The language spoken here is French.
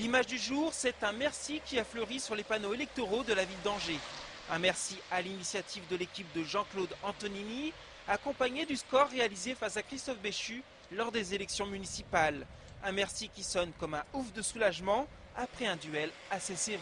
L'image du jour, c'est un merci qui a fleuri sur les panneaux électoraux de la ville d'Angers. Un merci à l'initiative de l'équipe de Jean-Claude Antonini, accompagné du score réalisé face à Christophe Béchu lors des élections municipales. Un merci qui sonne comme un ouf de soulagement après un duel assez serré.